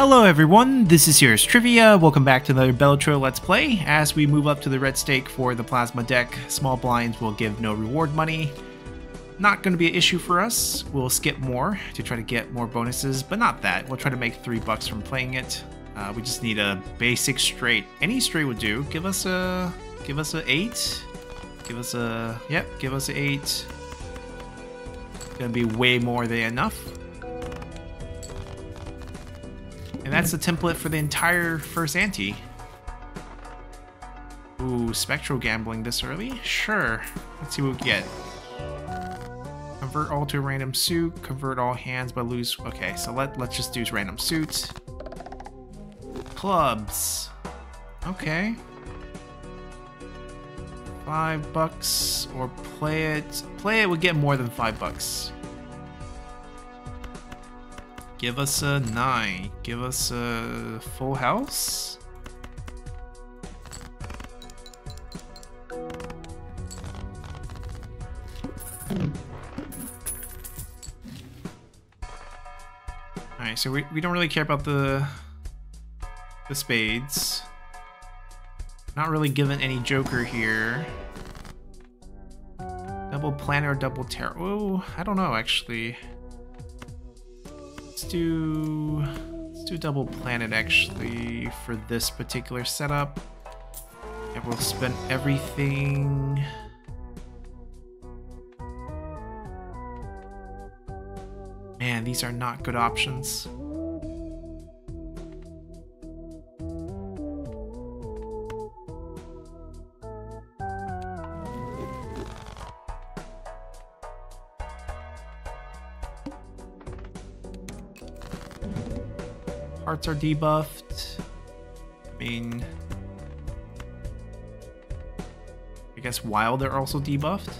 Hello everyone, this is Serious Trivia. Welcome back to another Balatro Let's Play. As we move up to the red stake for the plasma deck, small blinds will give no reward money. Not going to be an issue for us. We'll skip more to try to get more bonuses, but not that. We'll try to make three bucks from playing it. Uh, we just need a basic straight. Any straight would do. Give us a, give us a eight. Give us a, yep, give us a eight. Gonna be way more than enough. And that's the template for the entire first ante. Ooh, spectral gambling this early? Sure. Let's see what we get. Convert all to a random suit. Convert all hands but lose. Okay, so let, let's just do random suits. Clubs. Okay. Five bucks or play it. Play it would get more than five bucks. Give us a nine. Give us a full house. Alright, so we, we don't really care about the the spades. Not really given any joker here. Double planet or double tarot? Oh, I don't know actually. Let's do let's do double planet actually for this particular setup. And we'll spend everything. Man, these are not good options. Are debuffed. I mean... I guess wild are also debuffed.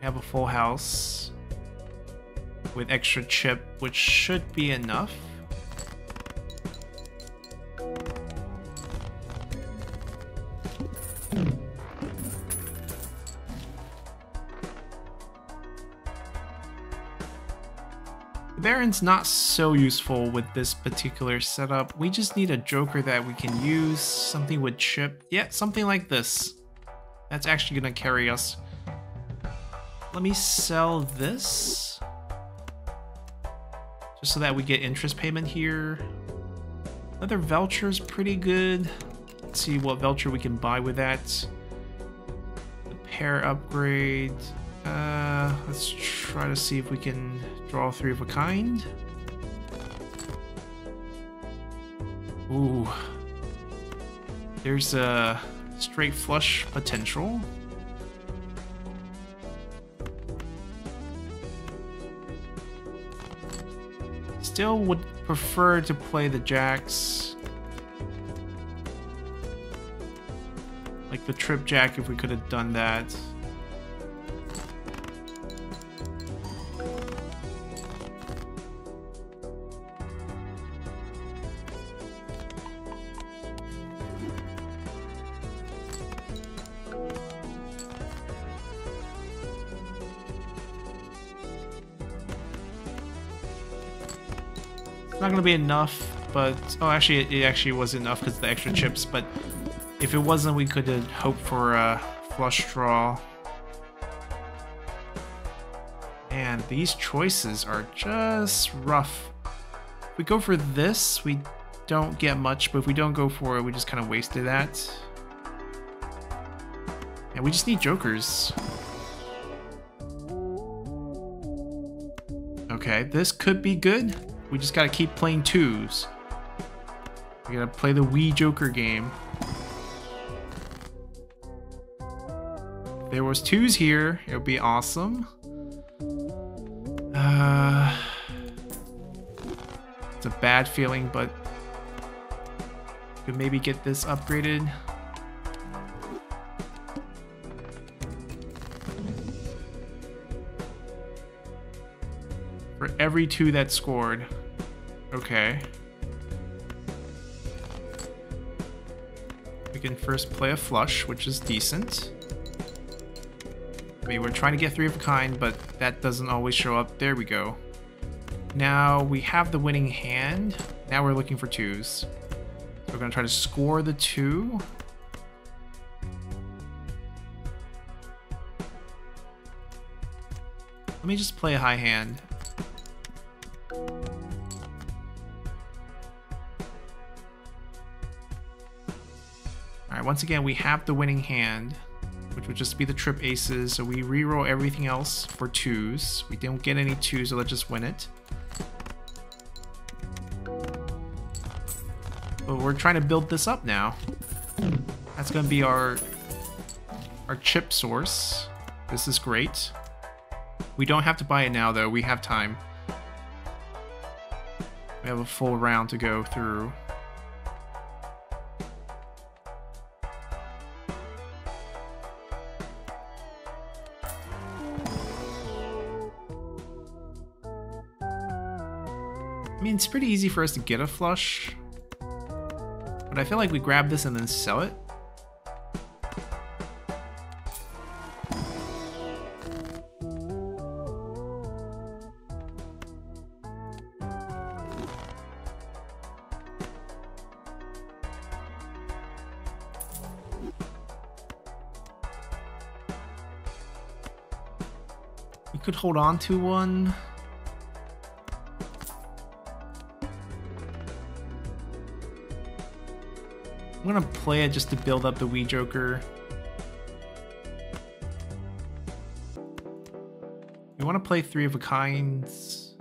We have a full house with extra chip, which should be enough. Baron's not so useful with this particular setup. We just need a Joker that we can use, something with chip. Yeah, something like this. That's actually gonna carry us. Let me sell this. Just so that we get interest payment here. Another voucher is pretty good. Let's see what voucher we can buy with that. The pair upgrade. Uh, let's try to see if we can draw three of a kind. Ooh. There's a straight flush potential. Still would prefer to play the jacks. Like the trip jack if we could have done that. Not gonna be enough, but oh, actually, it actually was enough because the extra chips. But if it wasn't, we could hoped for a flush draw. And these choices are just rough. If we go for this, we don't get much, but if we don't go for it, we just kind of wasted that. And we just need jokers. Okay, this could be good. We just gotta keep playing twos. We gotta play the Wee Joker game. If there was twos here, it would be awesome. Uh, it's a bad feeling, but could maybe get this upgraded. For every two that scored. Okay. We can first play a flush, which is decent. I mean, we're trying to get three of a kind, but that doesn't always show up. There we go. Now we have the winning hand. Now we're looking for twos. So we're going to try to score the two. Let me just play a high hand. Alright, once again, we have the winning hand which would just be the trip aces. So we re-roll everything else for twos. We don't get any twos, so let's just win it. But we're trying to build this up now. That's going to be our our chip source. This is great. We don't have to buy it now, though. We have time. We have a full round to go through. Pretty easy for us to get a flush. But I feel like we grab this and then sell it. We could hold on to one. I'm gonna play it just to build up the Wee Joker. We want to play three of a kinds.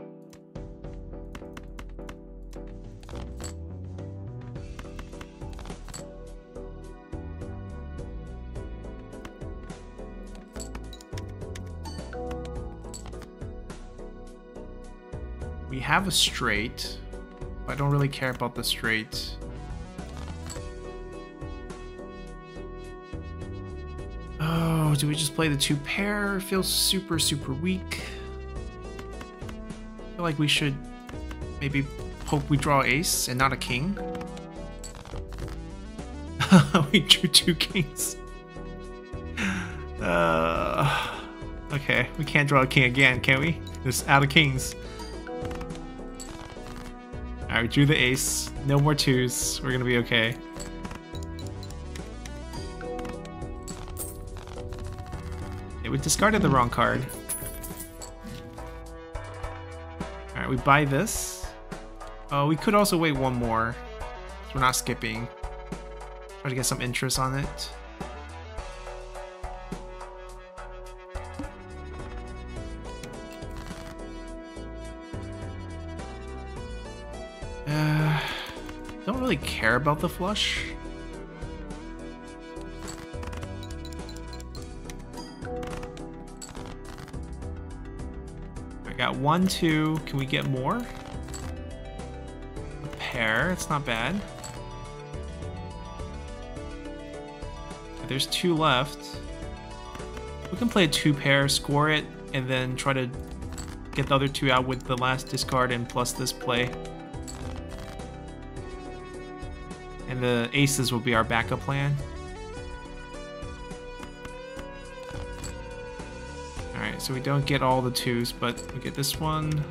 We have a straight. I don't really care about the straight. Do we just play the two pair? Feels super, super weak. I feel like we should maybe hope we draw ace and not a king. we drew two kings. Uh, okay, we can't draw a king again, can we? Just out of kings. Alright, we drew the ace. No more twos. We're gonna be okay. We discarded the wrong card. Alright, we buy this. Oh, we could also wait one more. We're not skipping. Try to get some interest on it. Uh, don't really care about the flush. One, two. Can we get more? A pair. It's not bad. There's two left. We can play a two pair, score it, and then try to get the other two out with the last discard and plus this play. And the aces will be our backup plan. So we don't get all the twos, but we get this one.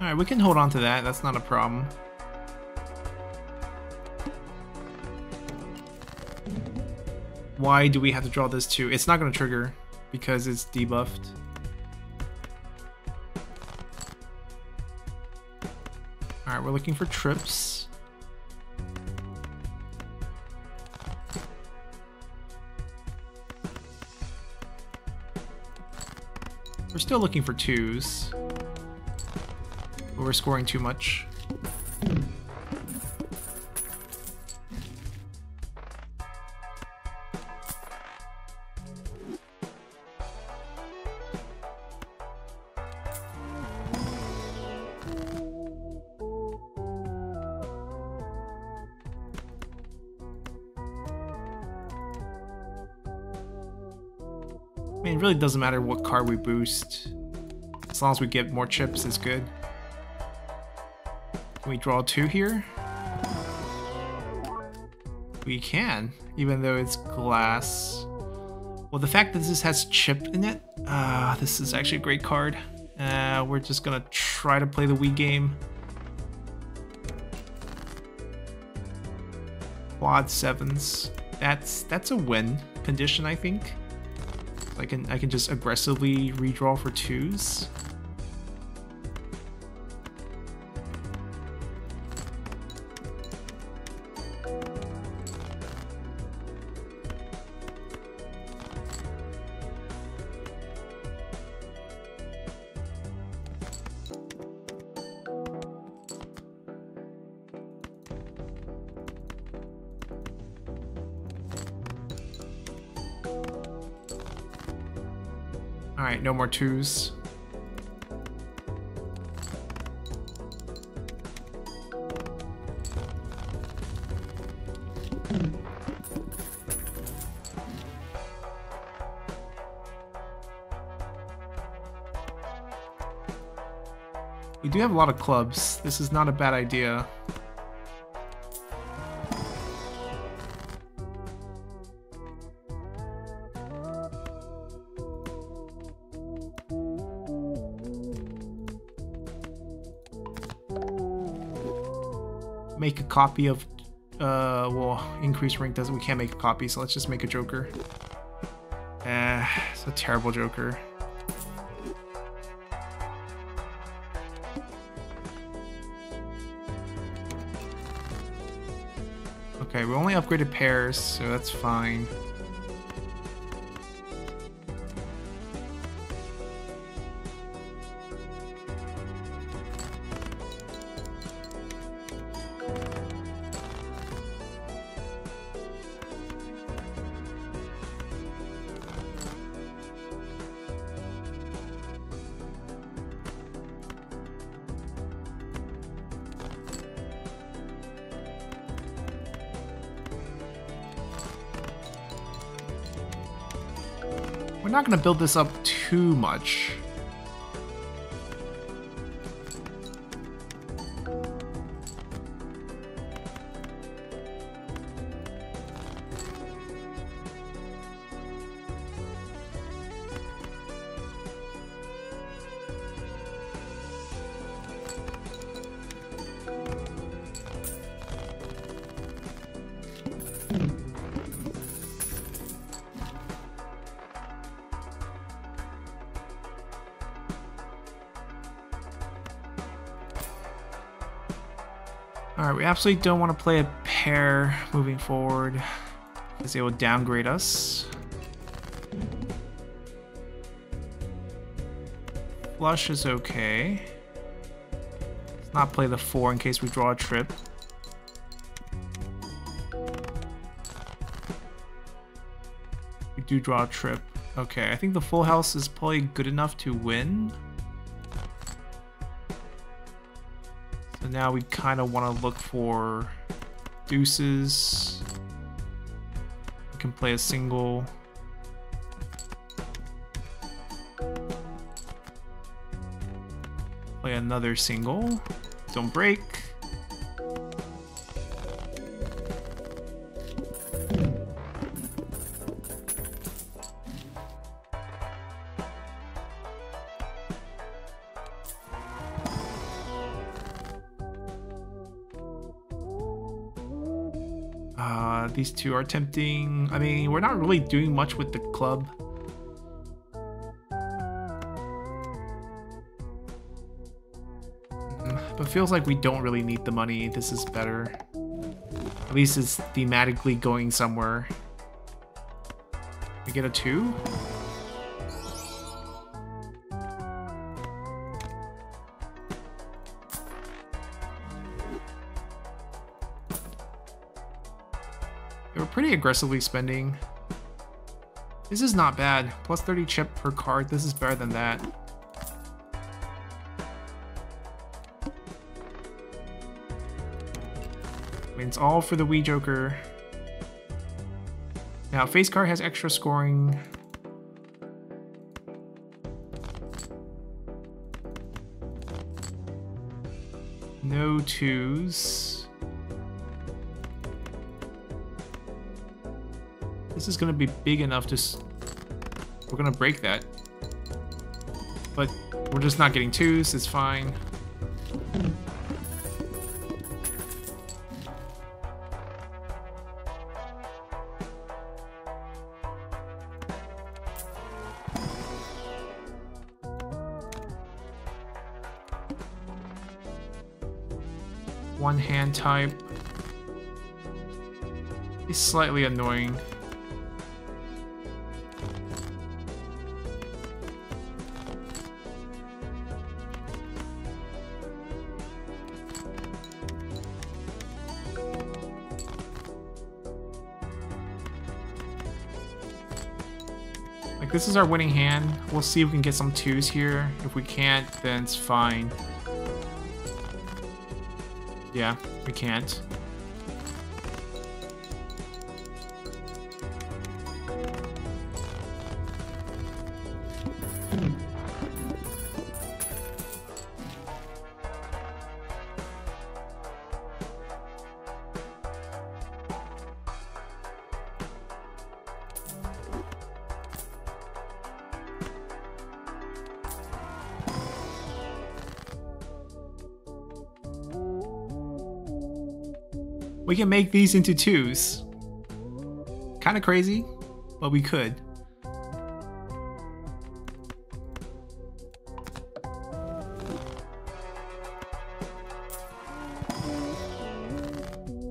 Alright, we can hold on to that, that's not a problem. Why do we have to draw this too? It's not going to trigger because it's debuffed. Alright, we're looking for trips. We're still looking for twos. But we're scoring too much. Doesn't matter what card we boost. As long as we get more chips, it's good. Can we draw two here? We can, even though it's glass. Well, the fact that this has chip in it, uh, this is actually a great card. Uh, we're just gonna try to play the Wee game. Quad sevens. That's that's a win condition, I think. I can I can just aggressively redraw for twos. We do have a lot of clubs. This is not a bad idea. Copy of uh well increase rank doesn't we can't make a copy so let's just make a joker. Eh it's a terrible joker. Okay we only upgraded pairs so that's fine to build this up too much. Absolutely don't want to play a pair moving forward because they will downgrade us. Flush is okay. Let's not play the four in case we draw a trip. We do draw a trip. Okay, I think the full house is probably good enough to win. Now we kind of want to look for deuces. We can play a single. Play another single. Don't break. These two are tempting. I mean, we're not really doing much with the club. Mm, but feels like we don't really need the money. This is better. At least it's thematically going somewhere. We get a two? aggressively spending. This is not bad. Plus 30 chip per card. This is better than that. I mean, it's all for the Wee Joker. Now, face card has extra scoring. No twos. This is gonna be big enough to... We're gonna break that. But we're just not getting twos, it's fine. One hand type. Is slightly annoying. This is our winning hand. We'll see if we can get some twos here. If we can't, then it's fine. Yeah, we can't. Can make these into twos. Kind of crazy, but we could.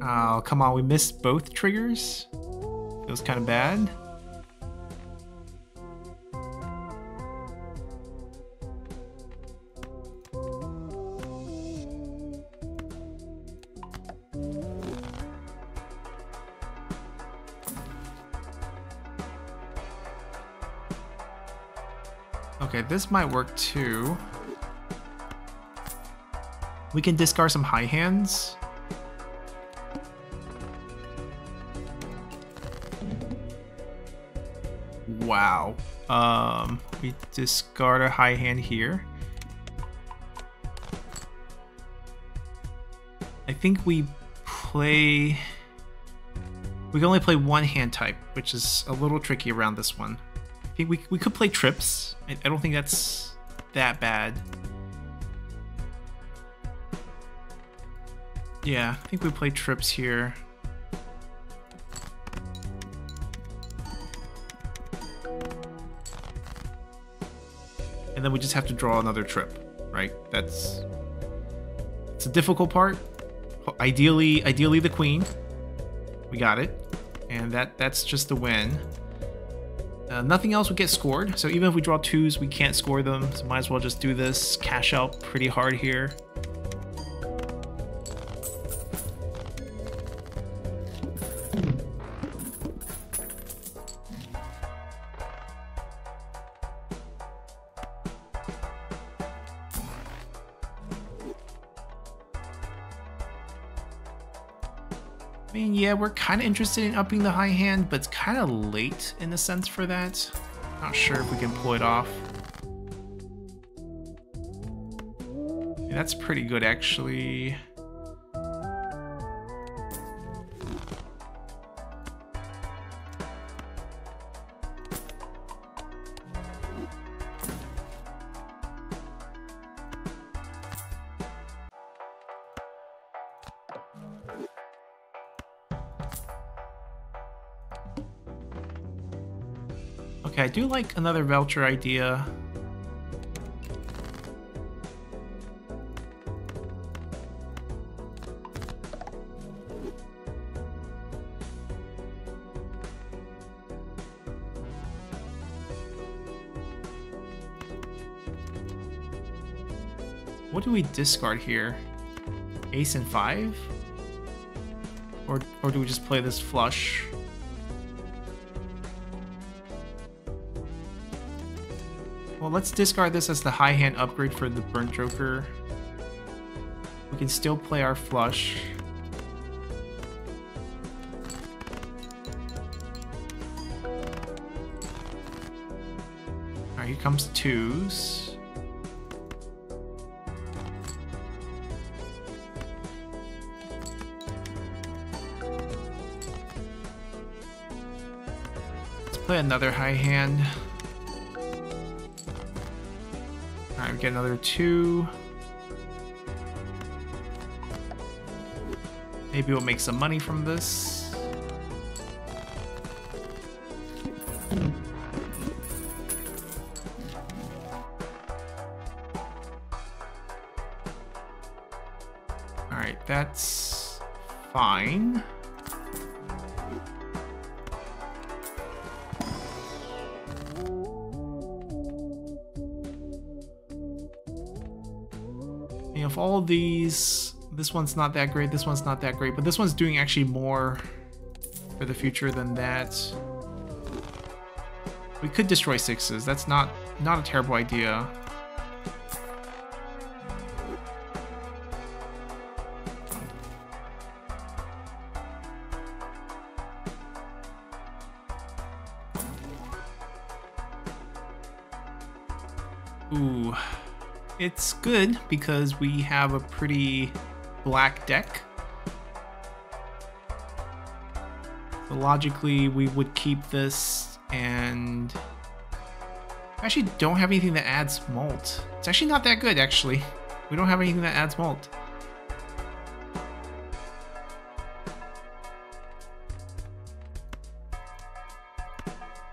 Oh, come on, we missed both triggers? Feels kind of bad. Okay, this might work too. We can discard some high hands. Wow. Um, we discard a high hand here. I think we play... We can only play one hand type, which is a little tricky around this one. I think we, we could play trips. I, I don't think that's that bad. Yeah, I think we play trips here. And then we just have to draw another trip, right? That's it's a difficult part. Ideally, ideally the queen. We got it. And that that's just the win. Uh, nothing else would get scored, so even if we draw twos, we can't score them, so might as well just do this, cash out pretty hard here. Kind of interested in upping the high hand, but it's kind of late in a sense for that. Not sure if we can pull it off. That's pretty good, actually. Do like another Veltr idea. What do we discard here? Ace and five? Or, or do we just play this flush? Well, let's discard this as the high hand upgrade for the Burnt Joker. We can still play our flush. Alright, here comes twos. Let's play another high hand. Get another two. Maybe we'll make some money from this. Alright, that's fine. These, this one's not that great, this one's not that great, but this one's doing actually more for the future than that. We could destroy sixes, that's not, not a terrible idea. It's good because we have a pretty black deck. So logically, we would keep this and... I actually don't have anything that adds mult. It's actually not that good, actually. We don't have anything that adds mult.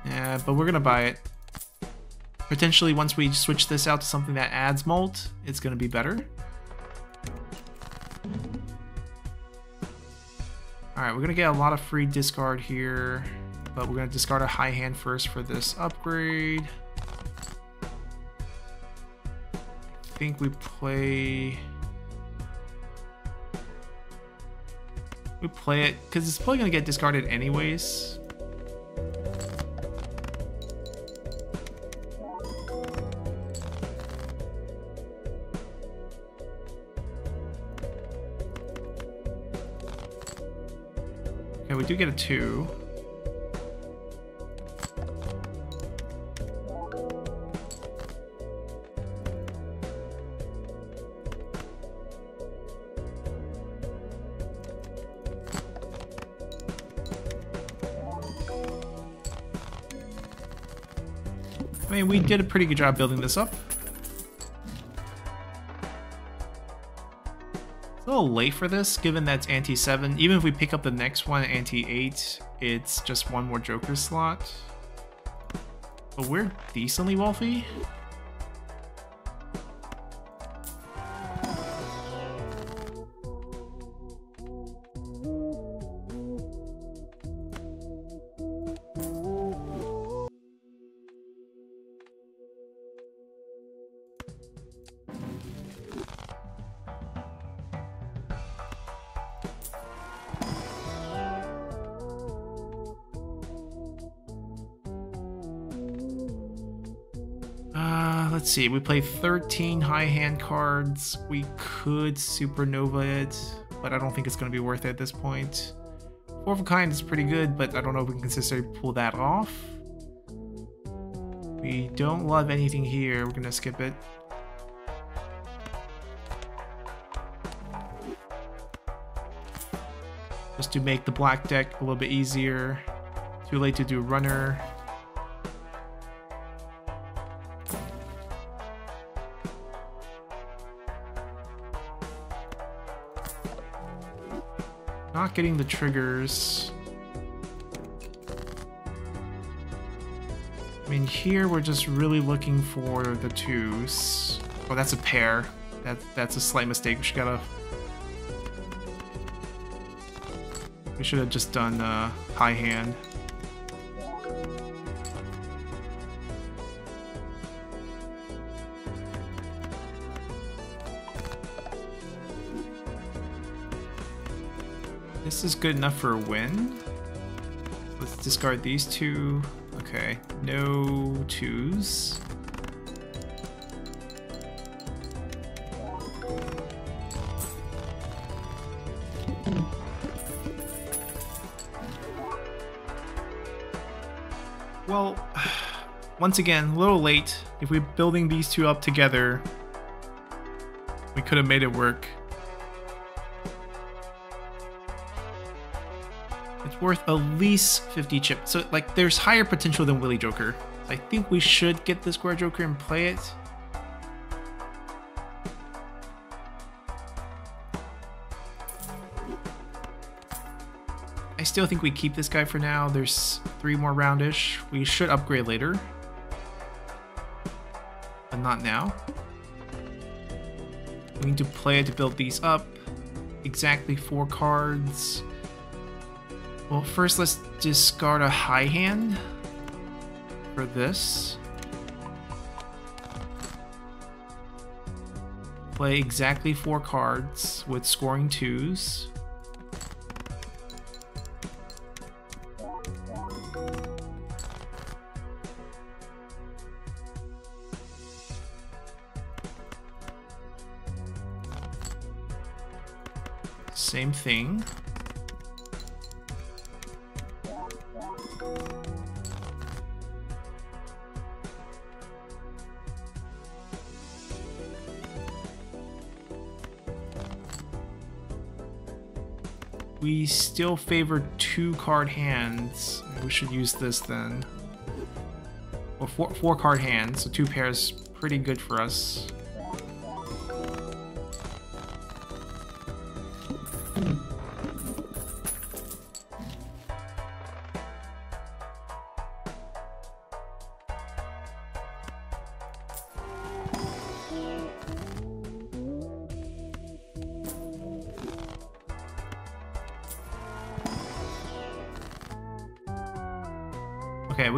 Yeah, but we're gonna buy it. Potentially, once we switch this out to something that adds mult, it's going to be better. Alright, we're going to get a lot of free discard here, but we're going to discard a high hand first for this upgrade. I think we play... We play it, because it's probably going to get discarded anyways. Do get a two. I mean, we did a pretty good job building this up. Little late for this, given that's ante-7. Even if we pick up the next one, ante-8, it's just one more Joker slot. But we're decently wealthy. Let's see, we play 13 high hand cards. We could supernova it, but I don't think it's going to be worth it at this point. Four of a kind is pretty good, but I don't know if we can consistently pull that off. We don't love anything here. We're going to skip it. Just to make the black deck a little bit easier. Too late to do runner. Not getting the triggers. I mean, here we're just really looking for the twos. Oh, that's a pair. That, that's a slight mistake. We should gotta... We should have just done uh, high hand. This is good enough for a win. Let's discard these two. Okay, no twos. Well, once again, a little late. If we're building these two up together, we could have made it work. Worth at least 50 chips. So, like, there's higher potential than Willy Joker. I think we should get the Square Joker and play it. I still think we keep this guy for now. There's three more roundish. We should upgrade later. But not now. We need to play it to build these up. Exactly four cards. Well, first let's discard a high hand for this. Play exactly four cards with scoring twos. Same thing. We still favor two card hands. We should use this then. Well, four, four card hands, so two pairs pretty good for us.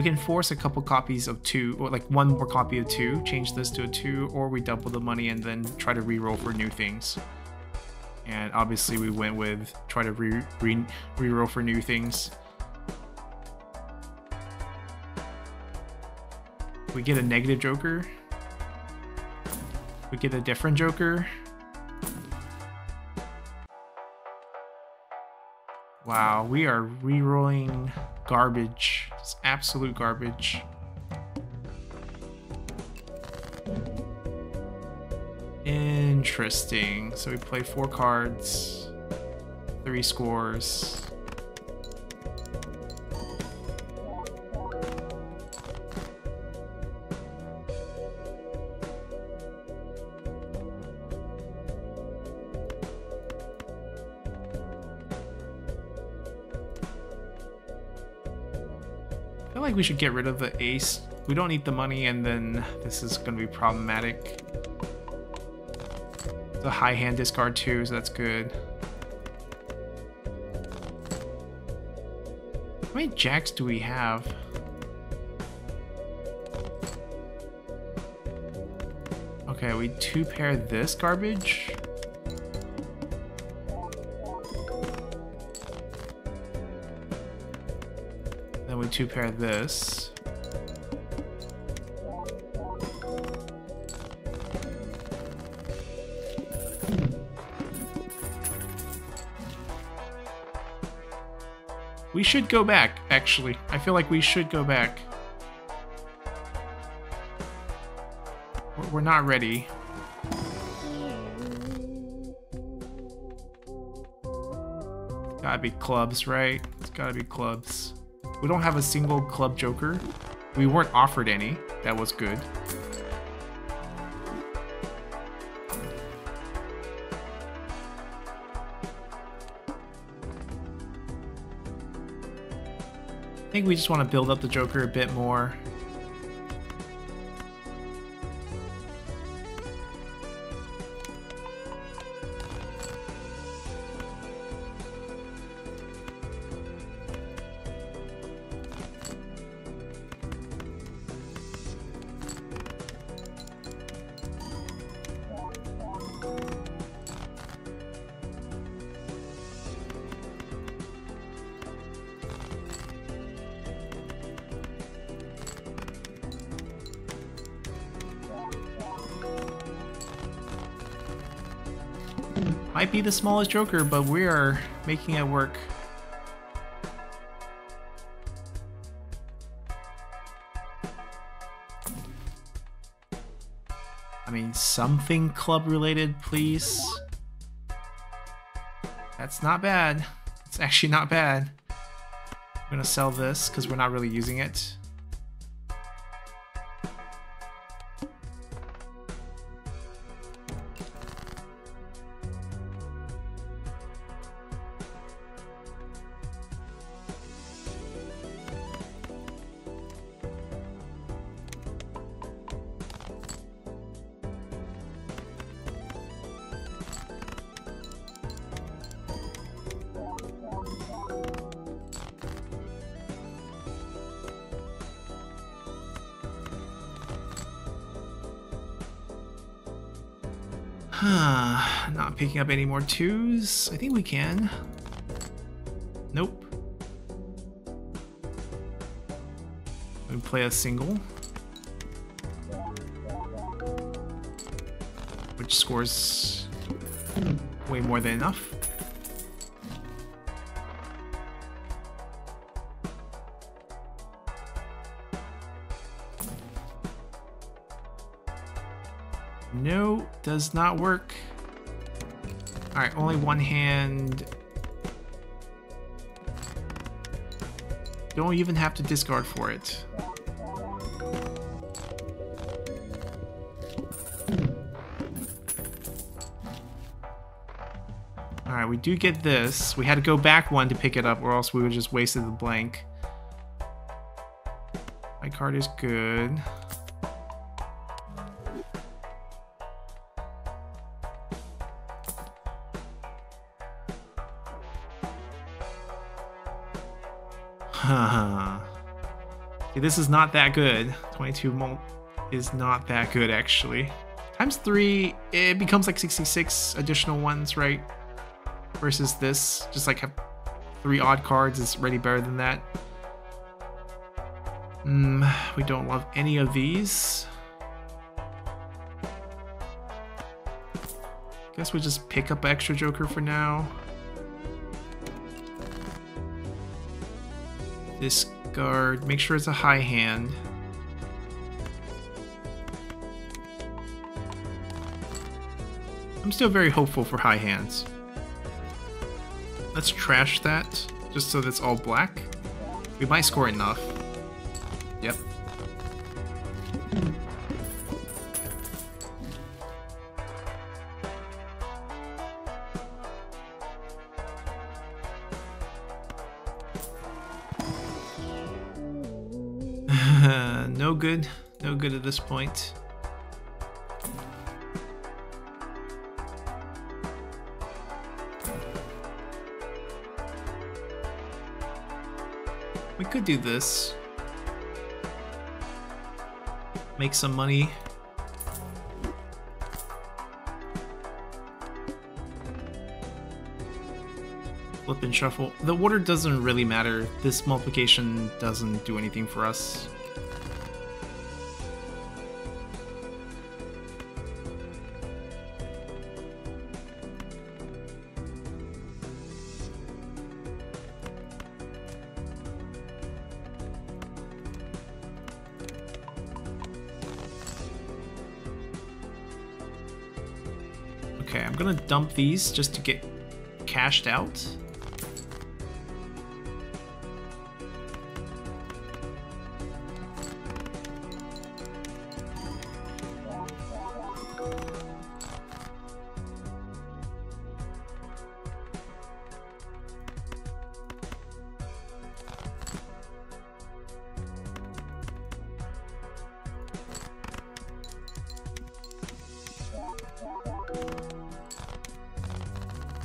We can force a couple copies of two, or like one more copy of two, change this to a two, or we double the money and then try to re-roll for new things. And obviously we went with try to re, re, re-roll for new things. We get a negative joker. We get a different joker. Wow, we are re-rolling garbage. It's absolute garbage. Interesting. So we play four cards, three scores. We should get rid of the ace. We don't need the money and then this is going to be problematic. The high hand discard too, so that's good. How many jacks do we have? Okay, we two pair this garbage. Two pair this. We should go back, actually. I feel like we should go back. We're- We're not ready. Gotta be clubs, right? It's gotta be clubs. We don't have a single club joker. We weren't offered any. That was good. I think we just want to build up the Joker a bit more. The smallest Joker, but we are making it work. I mean, something club related, please. That's not bad. It's actually not bad. I'm gonna sell this because we're not really using it. Not picking up any more twos. I think we can. Nope. We play a single. Which scores way more than enough. Does not work. Alright, only one hand. Don't even have to discard for it. Alright, we do get this. We had to go back one to pick it up or else we would just wasted the blank. My card is good. This is not that good. 22 mult is not that good, actually. Times 3, it becomes like 66 additional ones, right? Versus this, just like have three odd cards is already better than that. Hmm, we don't love any of these. Guess we just pick up extra Joker for now. Discard. Make sure it's a high hand. I'm still very hopeful for high hands. Let's trash that, just so that's all black. We might score enough. Yep. Good at this point. We could do this. Make some money. Flip and shuffle. The water doesn't really matter. This multiplication doesn't do anything for us. These just to get cashed out.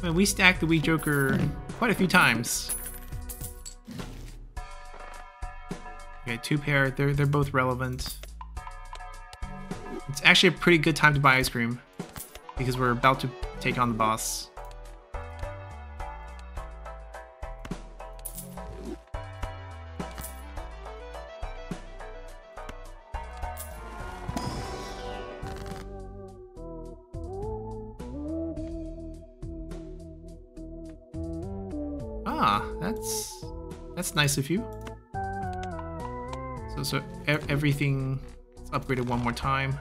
Mean, we stacked the Wee Joker quite a few times. Okay, two pair. They're they're both relevant. It's actually a pretty good time to buy ice cream because we're about to take on the boss. Nice of you. So so e everything is upgraded one more time.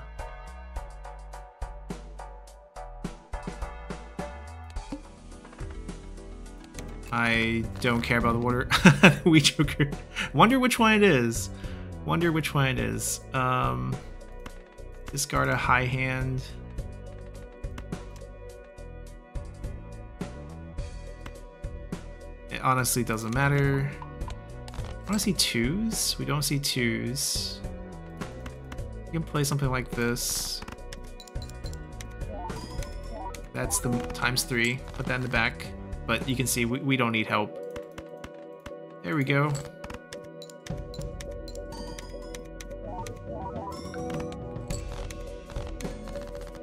I don't care about the water. Wee Joker. Wonder which one it is. Wonder which one it is. Um, discard a high hand. It honestly doesn't matter. I want to see twos. We don't see twos. You can play something like this. That's the times three. Put that in the back. But you can see we, we don't need help. There we go.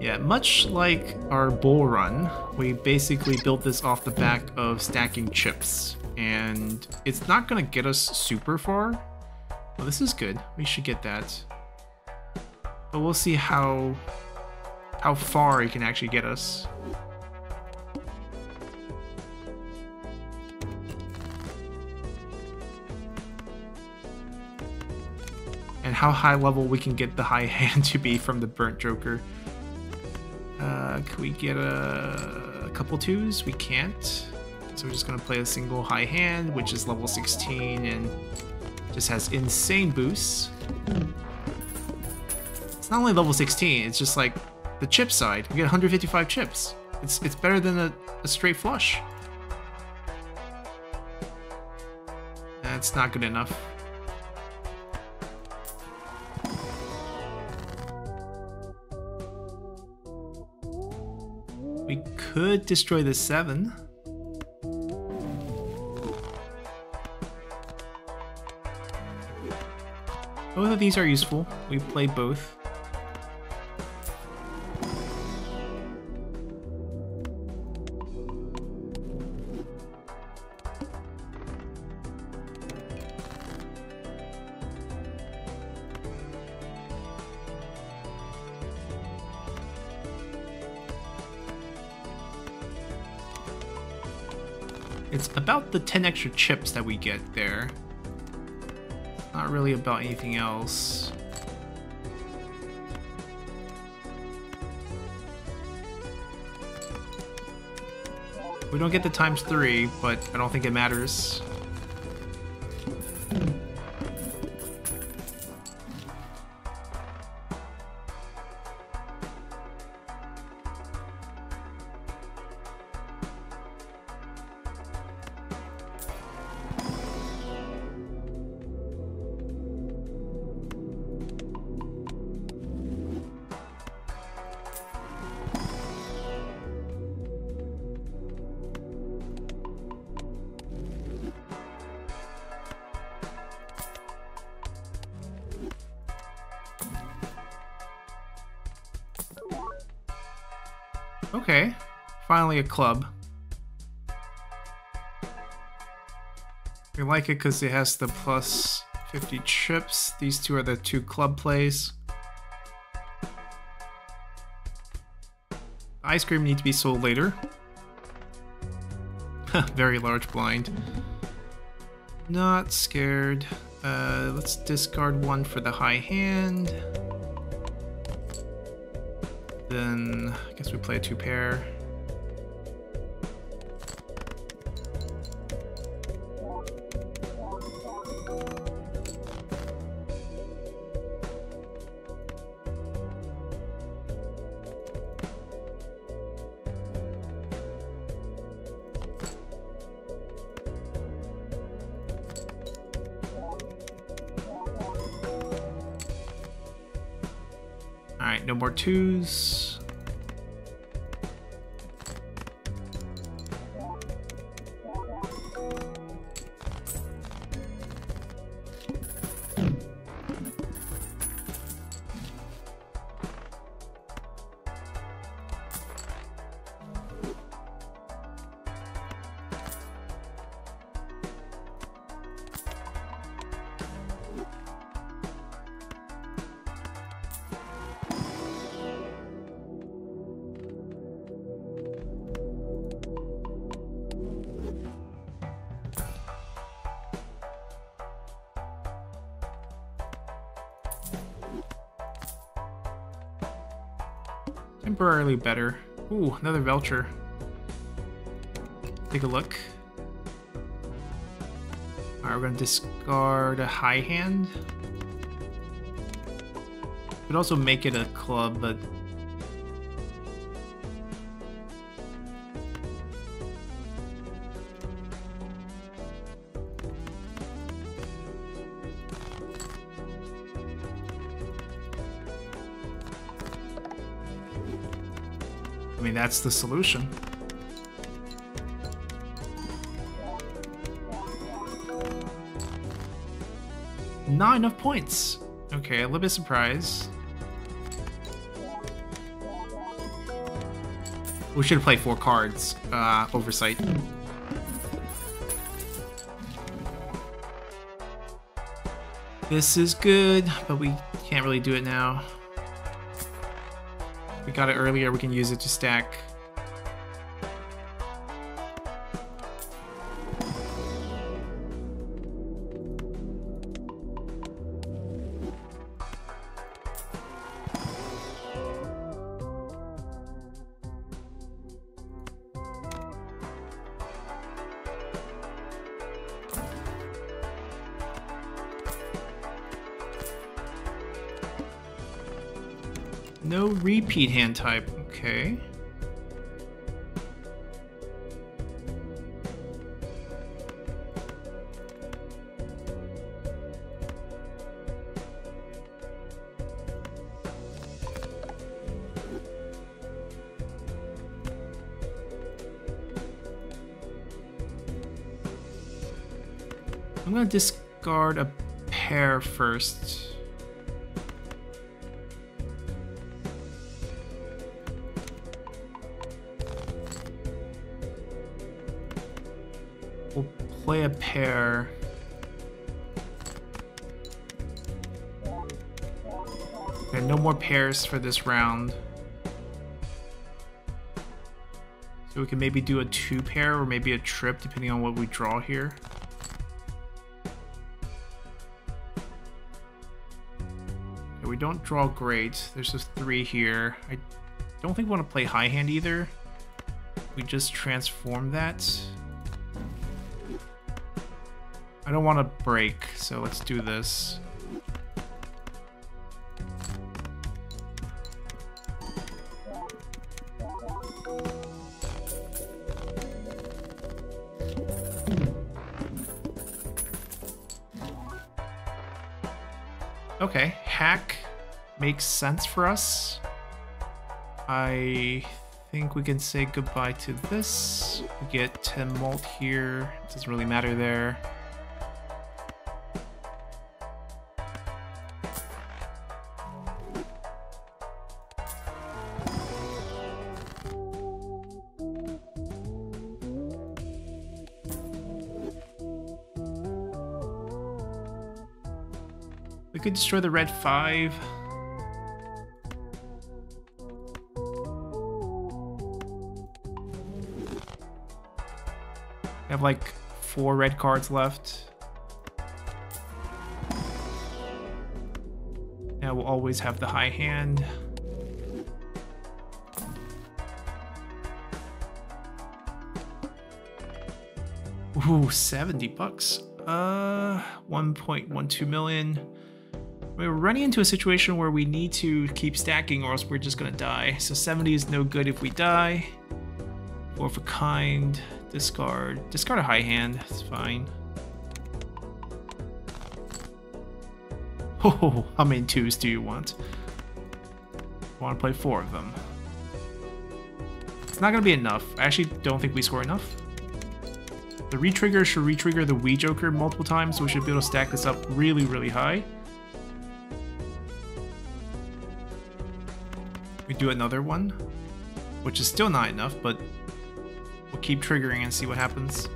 Yeah, much like our bull run, we basically built this off the back of stacking chips. And it's not gonna get us super far. Well, this is good. We should get that. But we'll see how how far it can actually get us. And how high level we can get the high hand to be from the Burnt Joker. Uh, can we get a, a couple twos? We can't. So we're just to play a single high hand, which is level 16 and just has insane boosts. It's not only level 16, it's just like the chip side. We get 155 chips. It's it's better than a, a straight flush. That's not good enough. We could destroy the 7. Both of these are useful. We play both. It's about the 10 extra chips that we get there. Not really about anything else. We don't get the times three, but I don't think it matters. A club. We like it because it has the plus 50 chips. These two are the two club plays. Ice cream need to be sold later. Very large blind. Not scared. Uh, let's discard one for the high hand. Then I guess we play a two pair. No more twos. Better. Ooh, another voucher. Take a look. Alright, we're gonna discard a high hand. Could also make it a club, but that's the solution. Not enough points. Okay, a little bit surprised. We should played four cards. Uh, oversight. This is good, but we can't really do it now. Got it earlier, we can use it to stack. Repeat hand type. Okay. I'm gonna discard a pair first. Play a pair. Okay, no more pairs for this round. So we can maybe do a two pair or maybe a trip depending on what we draw here. Okay, we don't draw great. There's just three here. I don't think we want to play high hand either. We just transform that. I don't want to break, so let's do this. Okay, hack makes sense for us. I think we can say goodbye to this. We get 10 mult here. It Doesn't really matter there. Destroy the red 5. We have like four red cards left. Now we'll always have the high hand. Ooh, 70 bucks. Uh, 1.12 million. We're running into a situation where we need to keep stacking or else we're just gonna die. So 70 is no good if we die. Four of a kind. Discard. Discard a high hand. It's fine. Oh, how many twos do you want? I want to play four of them. It's not going to be enough. I actually don't think we score enough. The retrigger should retrigger the Wee Joker multiple times, so we should be able to stack this up really, really high. Do another one, which is still not enough, but we'll keep triggering and see what happens.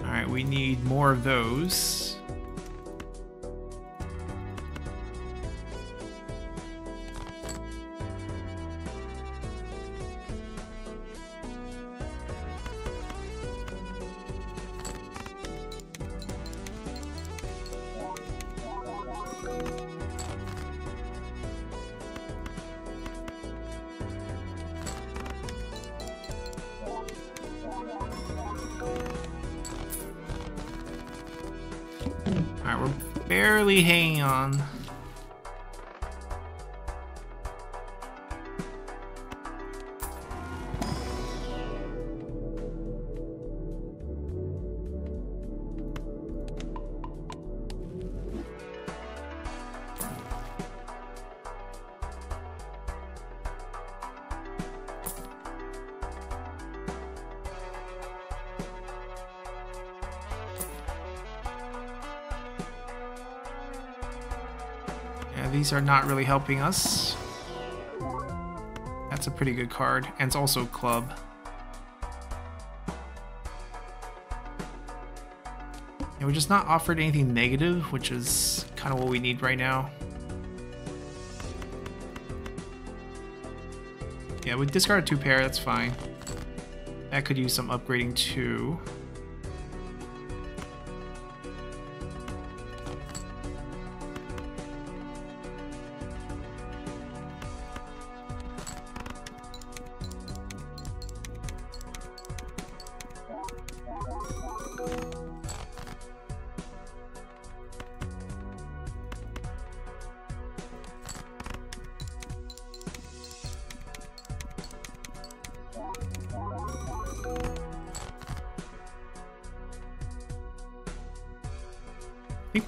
Alright, we need more of those. Are not really helping us. That's a pretty good card, and it's also club. And we're just not offered anything negative, which is kind of what we need right now. Yeah, we discard a two pair, that's fine. That could use some upgrading too.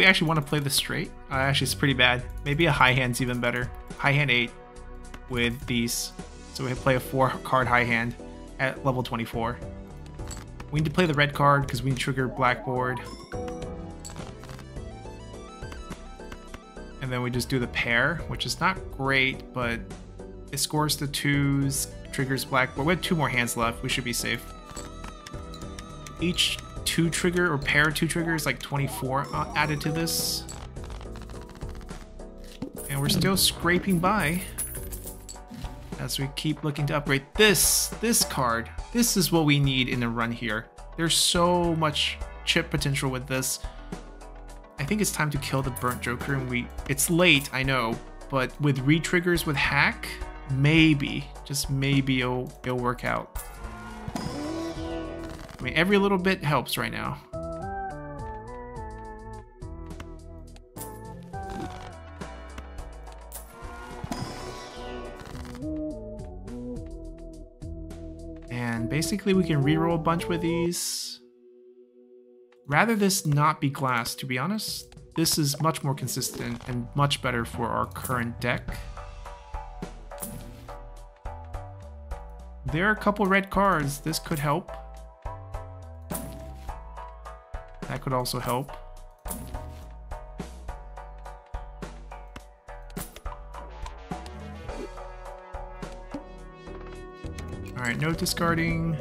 We actually want to play this straight. Uh, actually, it's pretty bad. Maybe a high hand's even better. High hand 8 with these. So we play a 4 card high hand at level 24. We need to play the red card because we trigger blackboard. And then we just do the pair, which is not great, but it scores the twos, triggers blackboard. We have two more hands left. We should be safe. Each two trigger or pair two triggers, like 24 uh, added to this. And we're still scraping by as we keep looking to upgrade this, this card. This is what we need in the run here. There's so much chip potential with this. I think it's time to kill the Burnt Joker and we, it's late, I know, but with re-triggers with Hack, maybe, just maybe it'll, it'll work out. I mean, every little bit helps right now. And basically we can reroll a bunch with these. Rather this not be glass, to be honest. This is much more consistent and much better for our current deck. There are a couple red cards. This could help. Could also help. Alright, no discarding.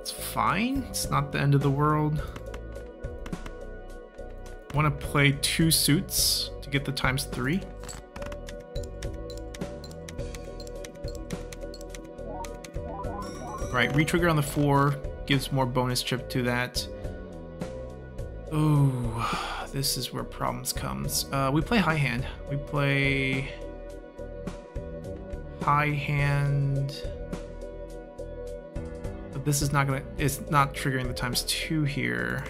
It's fine. It's not the end of the world. want to play two suits to get the times three. Right, retrigger on the four gives more bonus chip to that. Ooh, this is where problems comes. Uh, we play high hand. We play high hand. But this is not gonna. It's not triggering the times two here.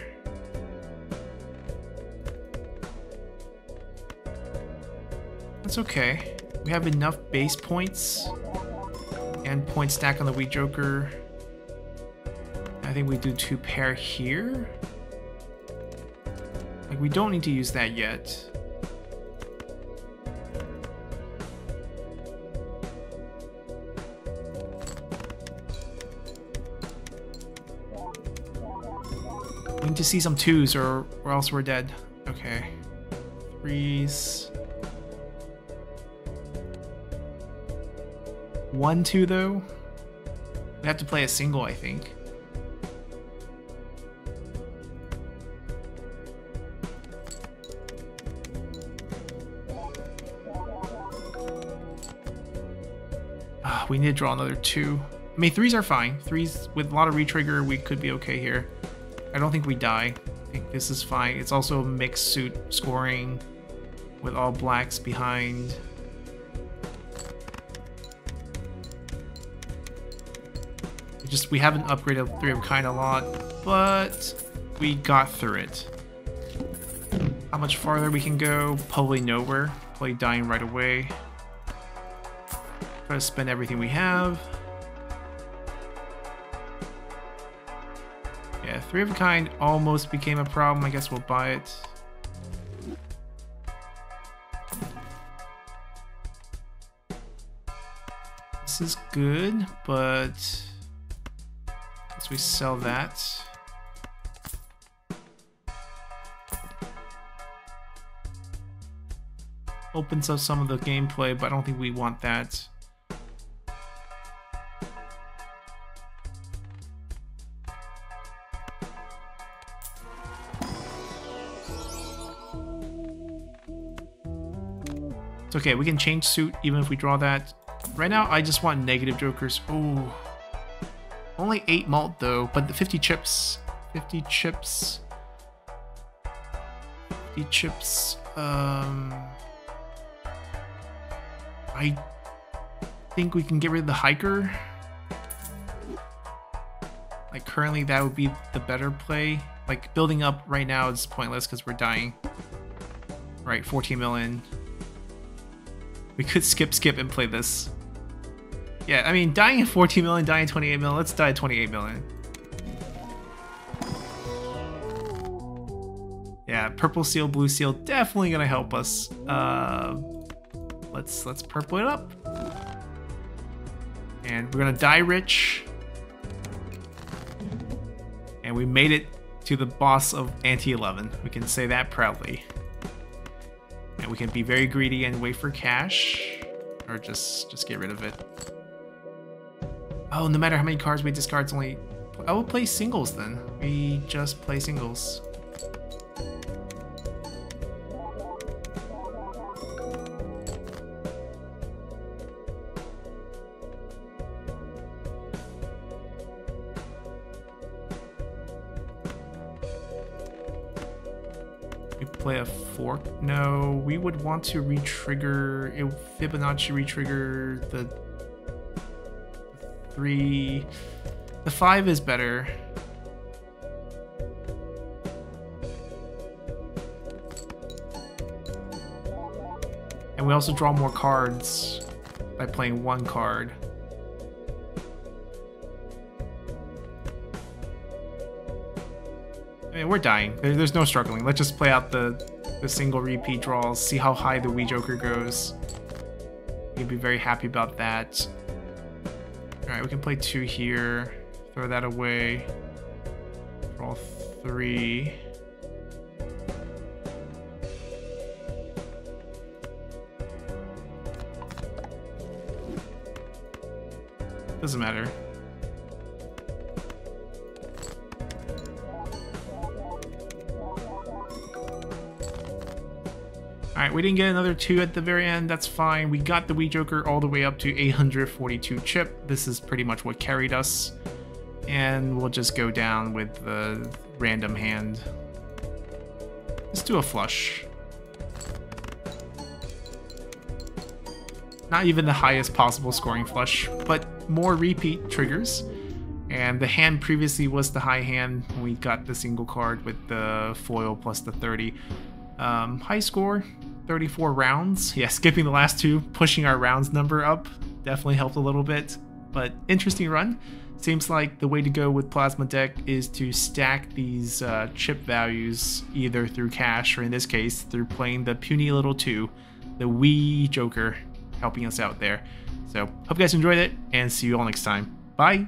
That's okay. We have enough base points and point stack on the Wee Joker. I think we do two pair here. Like, we don't need to use that yet. We need to see some twos or, or else we're dead. Okay. Threes. One, two, though? We have to play a single, I think. We need to draw another two. I mean, threes are fine. Threes, with a lot of retrigger, we could be okay here. I don't think we die. I think this is fine. It's also mixed suit scoring with all blacks behind. just, we haven't upgraded Three of Kind a lot, but we got through it. How much farther we can go? Probably nowhere. Probably dying right away. Try to spend everything we have. Yeah, three of a kind almost became a problem. I guess we'll buy it. This is good, but as we sell that. Opens up some of the gameplay, but I don't think we want that. It's okay, we can change suit even if we draw that. Right now, I just want negative jokers. Ooh. Only 8 mult though, but the 50 chips. 50 chips. 50 chips. Um... I think we can get rid of the hiker. Like currently that would be the better play. Like building up right now is pointless because we're dying. Right, 14 million. We could skip skip and play this. Yeah, I mean, dying at 14 million, dying at 28 million. Let's die at 28 million. Yeah, purple seal, blue seal, definitely gonna help us. Uh, let's let's purple it up, and we're gonna die rich. And we made it to the boss of Ante Eleven. We can say that proudly. We can be very greedy and wait for cash, or just just get rid of it. Oh, no matter how many cards we discard, it's only... Oh, I will play singles then. We just play singles. No, we would want to re-trigger... Fibonacci re-trigger the three. The five is better. And we also draw more cards by playing one card. I mean, we're dying. there's no struggling. Let's just play out the, the single repeat draws, see how high the Wee Joker goes. You'd be very happy about that. Alright, we can play two here. Throw that away. Draw three. Doesn't matter. Alright, we didn't get another 2 at the very end, that's fine. We got the Wee Joker all the way up to 842 chip. This is pretty much what carried us. And we'll just go down with the random hand. Let's do a flush. Not even the highest possible scoring flush, but more repeat triggers. And the hand previously was the high hand. We got the single card with the foil plus the 30. Um, high score, 34 rounds. Yeah, skipping the last two, pushing our rounds number up definitely helped a little bit. But interesting run. Seems like the way to go with Plasma Deck is to stack these uh, chip values either through cash or in this case through playing the puny little 2, the Wee Joker, helping us out there. So hope you guys enjoyed it and see you all next time. Bye!